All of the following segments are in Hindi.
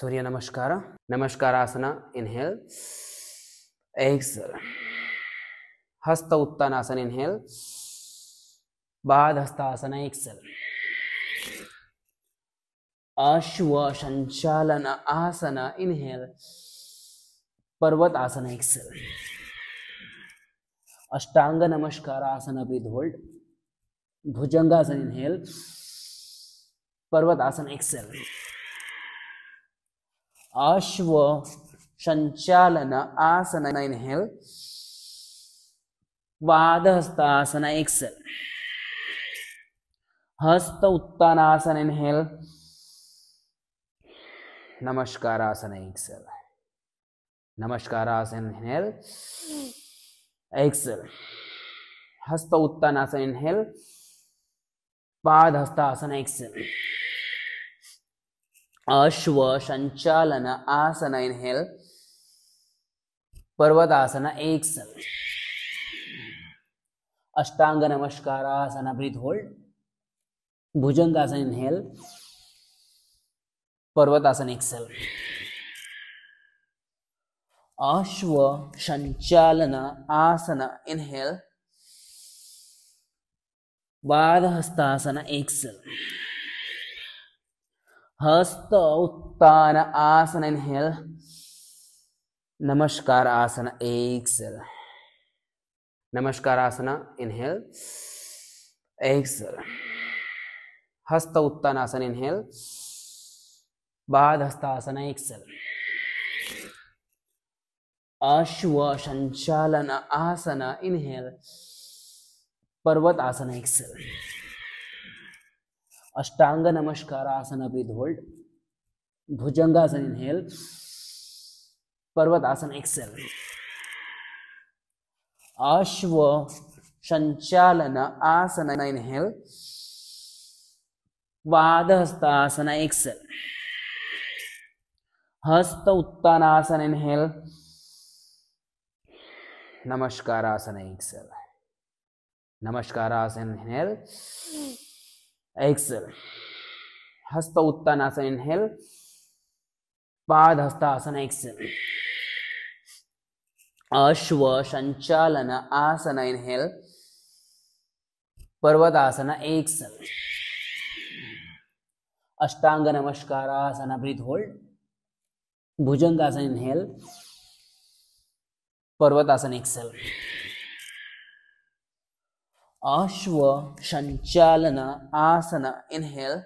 सूर्य नमस्कार। नमस्कारासन inhale. Exhale. हस्त उत्तानासन inhale. बाध हस्तासन exhale. अश्व संचालन आसन, inhale. पर्वत आसन, exhale. अष्टांग नमस्कार आसन breathe hold. भुजंगासन, inhale. पर्वत आसन, exhale. अश्व संचालन आसन inhale वादहस्तासन exhale Hasta Uttanasana inhale Namaskarasana exhale Namaskarasana inhale exhale Hasta Uttanasana inhale पाद हस्तासन एक्सेल अश्व संचालन आसन इनहेल पर्वतासन exhale Ashtanga Namaskar asana breath hold Bhujangasana inhale Parvatasana exhale. Ashwa Sanchalan asana inhale बाध हस्तासन एक्सल। हस्त उत्तान आसन इनहेल। नमस्कार आसन एक्सेल। नमस्कार आसन इनहेल। एक्सेल। हस्त उत्तान आसन इनहेल। बाद हस्तासन एक्सेल। अश्व संचालन आसन इनहेल। पर्वत आसन Excel. Ashtanga Namaskar asana breath hold भुजंगासन इनहेल पर्वत आसन एक्सेल अश्व संचालन आसन इनहेल वादहस्तासन एक्सेल हस्त उत्तानासन इनहेल नमस्कार आसन एक्सेल नमस्कार आसन inhale exhale Hasta Uttanasana inhale पाद हस्तासन एक्सेल अश्व संचालन आसन इनहेल पर्वतासन exhale Ashtanga Namaskar asana breath hold Bhujangasana inhale Parvatasana exhale Ashwa Sanchalan, asana inhale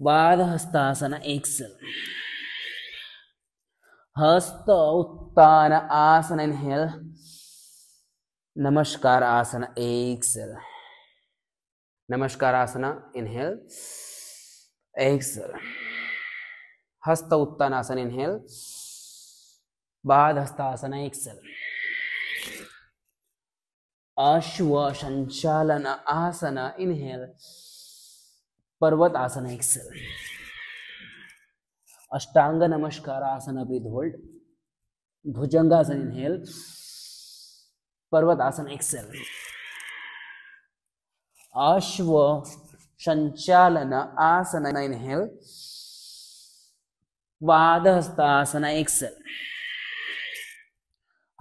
बाद हस्तासन एक्सेल हस्त, उत्तान, आसन इनहेल नमस्कार, आसन एक्सेल नमस्कार, आसन इनहेल एक्सेल हस्त, उत्तान, आसन इनहेल बाद हस्तासन एक्सेल अश्व संचालन आसन इनहेल। पर्वत आसन Excel. Ashtanga Namaskar asana breath hold. भुजंगासन इनहेल। पर्वत आसन एक्सेल। अश्व संचालन आसन इनहेल। वादहस्तासन एक्सेल।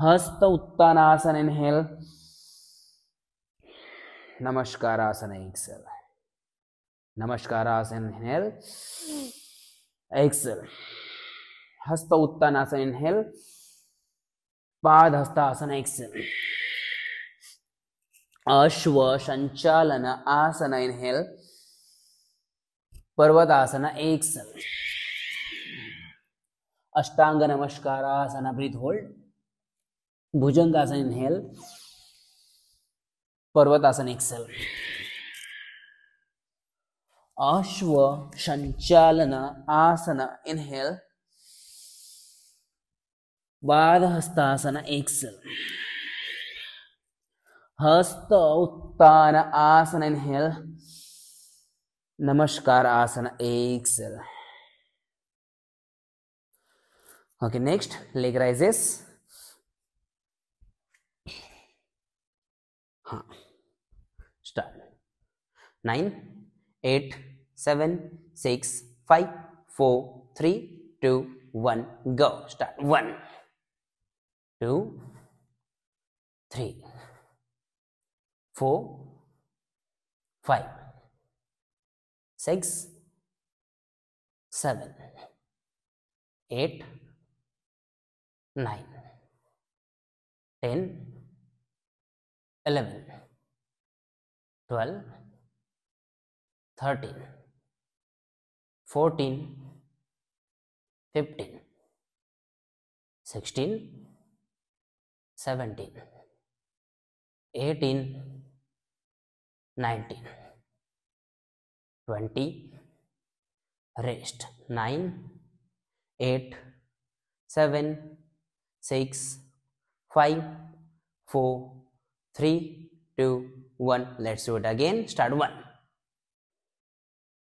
हस्त उत्तानासन इनहेल। नमस्कार आसन एक्सेल। नमस्कार आसन inhale. Exhale. Hasta Uttanasana inhale. पाद हस्तासन एक्सेल। अश्व संचालन आसन इनहेल। पर्वतासन exhale. Ashtanga Namaskar asana breath hold Bhujangasana inhale. Parvatasana exhale Ashwa Sanchalan asana inhale बाद हस्तासन एक्सेल हस्त उत्तान asana inhale Namaskar asana exhale okay, next, leg rises हाँ। 9, 8, 7, 6, 5, 4, 3, 2, 1. Go. Start. 1, 2, 3, 4, 5, 6, 7, 8, 9, 10, 11, 12, 13 14 15 16 17 18 19 20 rest 9 8 7 6 5 4 3 2 1 let's do it again. Start 1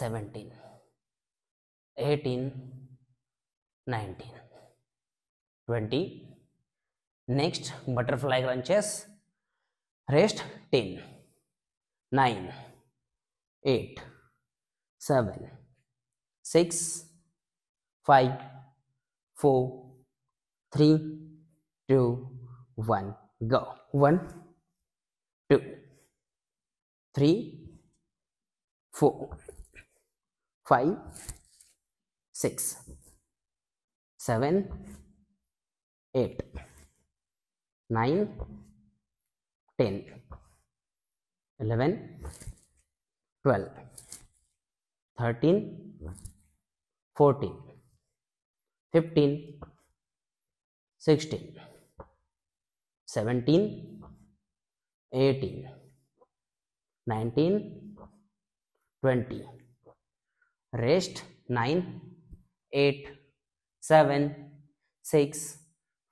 seventeen, eighteen, nineteen, twenty. Next, butterfly crunches. Rest 10, 9, 8, 7, 6, 5, 4, 3, 2, 1. Go. 1, 2, 3, 4, 5, 6, 7, 8, 9, 10, 11, 12, 13, 14, 15, 16, 17, 18, 19, 20. Rest 9, 8, 7, 6,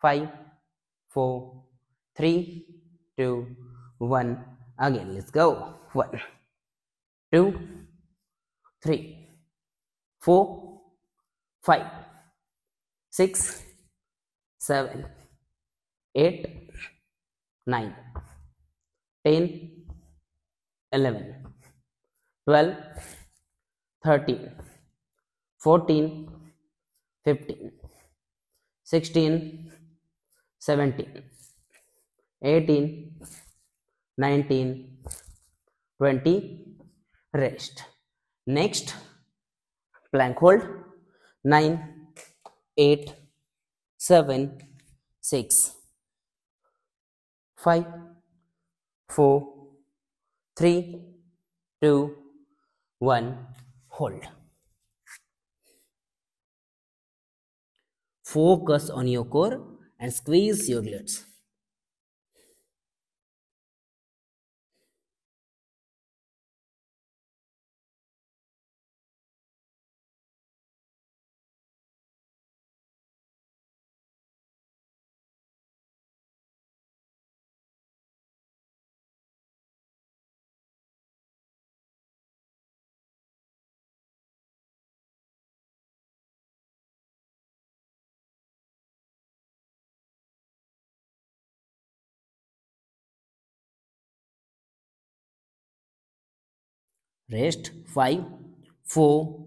5, 4, 3, 2, 1. Again, let's go. 1, 2, 3, 4, 5, 6, 7, 8, 9, 10, 11, 12, 13, 14, 15, 16, 17, 18, 19, 20. Rest. Next, plank hold. 9, 8, 7, 6, 5, 4, 3, 2, 1. Hold. Focus on your core and squeeze your glutes. Rest 5, 4,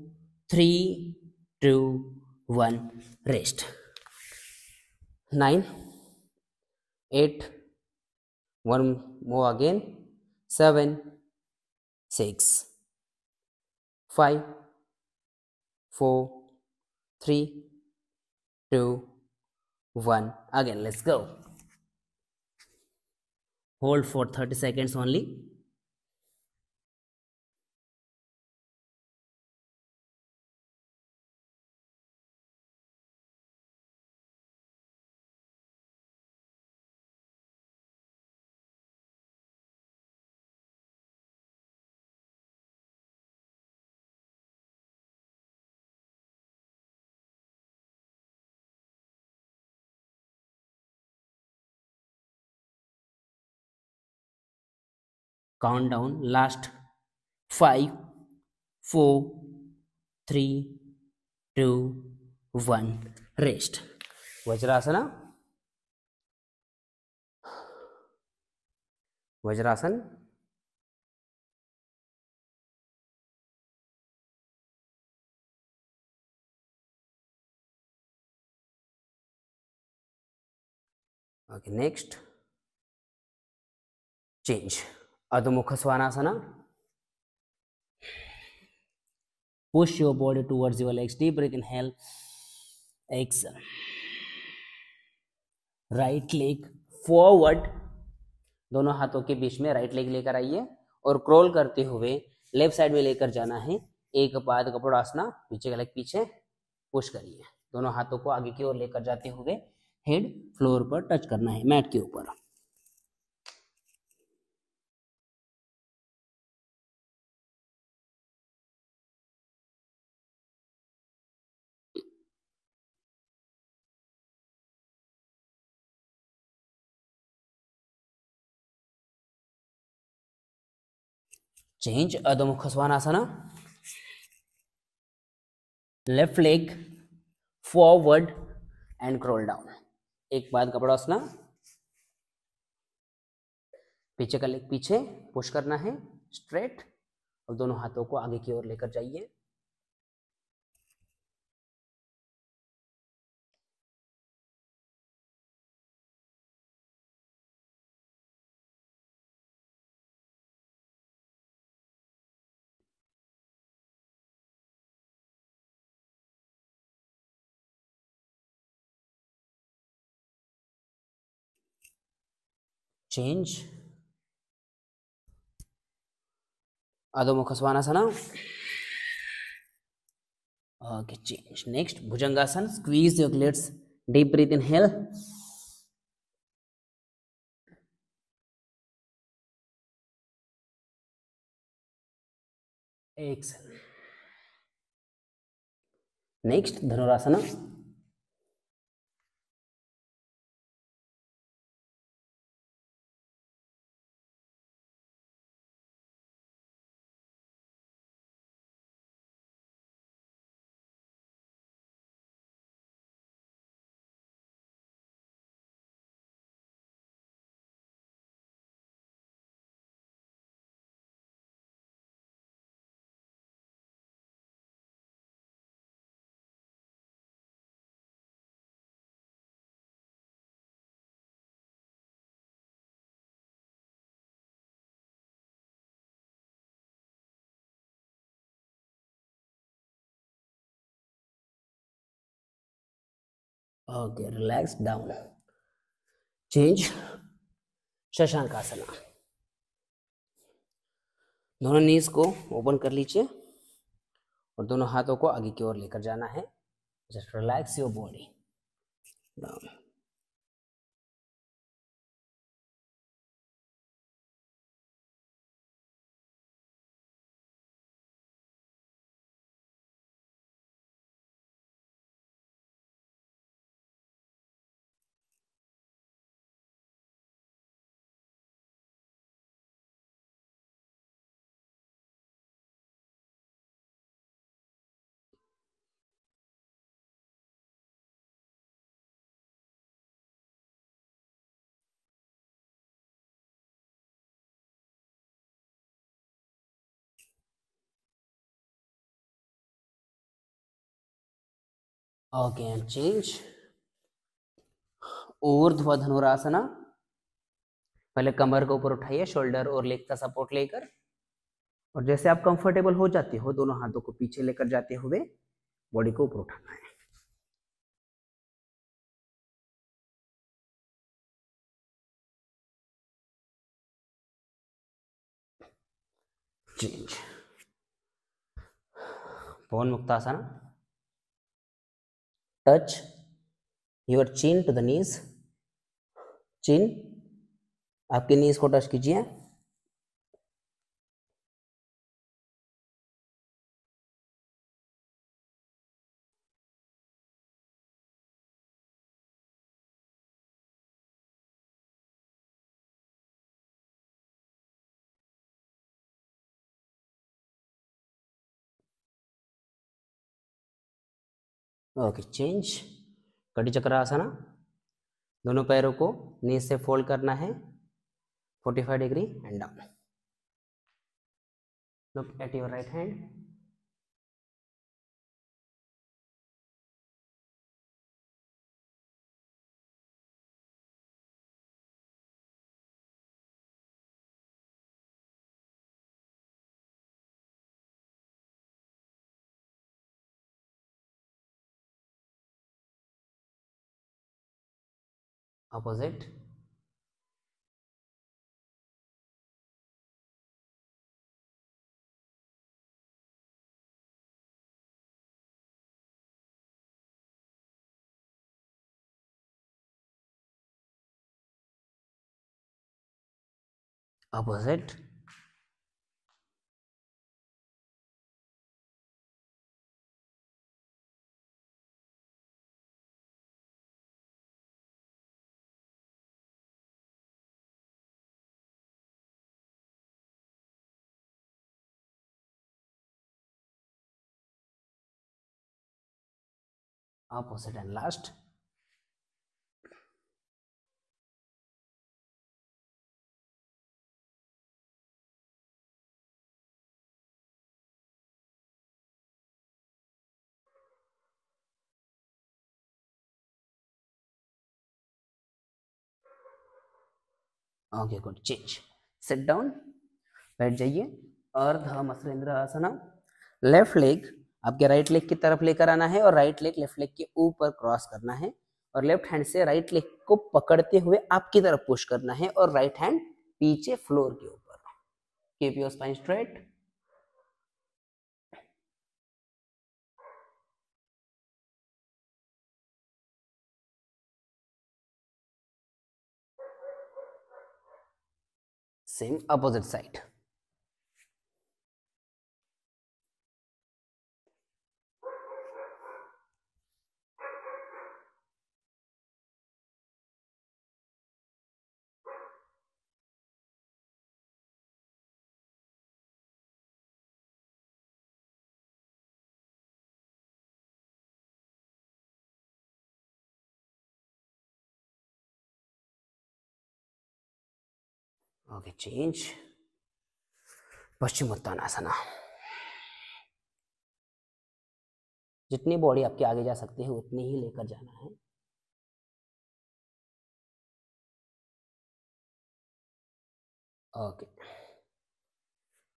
3, 2, 1. Rest. 9, 8, 1 more again. 7, 6, 5, 4, 3, 2, 1. Again, let's go. Hold for 30 seconds only. Count down last five four three two one rest Vajrasana Vajrasana okay next. Change. Adhumukha svanasana push your body towards your legs. Deep breath inhale. Exhale. Right leg forward दोनों हाथों के बीच में राइट लेग लेकर आइए और क्रॉल करते हुए लेफ़्ट साइड में लेकर जाना है। एक पाद कपड़ासना पीछे का लेग पीछे पुश करिए। दोनों हाथों को आगे की ओर लेकर जाते हुए हेड फ्लोर पर टच करना है मैट के ऊपर। Change Adho Mukha Svanasana. Left leg forward and crawl down. एक बाद कपड़ासना पीछे का लेग पीछे पुश करना है स्ट्रेट और दोनों हाथों को आगे की ओर लेकर जाइए change Mukha Svanasana. Okay, change. Next, Bhujangasana. Squeeze your glutes. Deep breath inhale. Exhale. Next, Dhanurasana. Okay, down change Shashankasana दोनों नीज को ओपन कर लीजिए और दोनों हाथों को आगे की ओर लेकर जाना है. Just relax your body down okay and change Urdhva Dhanurasana. पहले कमर को ऊपर उठाइए शोल्डर और लेग का सपोर्ट लेकर। और जैसे आप कंफर्टेबल हो जाते हो, दोनों हाथों को पीछे लेकर जाते हुए बॉडी को ऊपर उठाना है। Change Pawanmuktasana. Touch your chin to the knees chin आपके नीज को टच कीजिए ओके चेंज कटी चक्रासना दोनों पैरों को नीचे से फोल्ड करना है। 45 degree and down look at your right hand opposite. Opposite opposite and last okay good change sit down बैठ जाइए। Ardha Matsyendrasana left leg आपके राइट लेग की तरफ़ लेकर आना है और राइट लेग लेफ़्ट लेग के ऊपर क्रॉस करना है और लेफ़्ट हैंड से राइट लेग को पकड़ते हुए आपकी तरफ़ पुश करना है और राइट हैंड पीछे फ्लोर के ऊपर। Keep your spine straight same opposite side okay change Paschimottanasana जितनी बॉडी आपके आगे जा सकती है, उतनी ही लेकर जाना है। ओके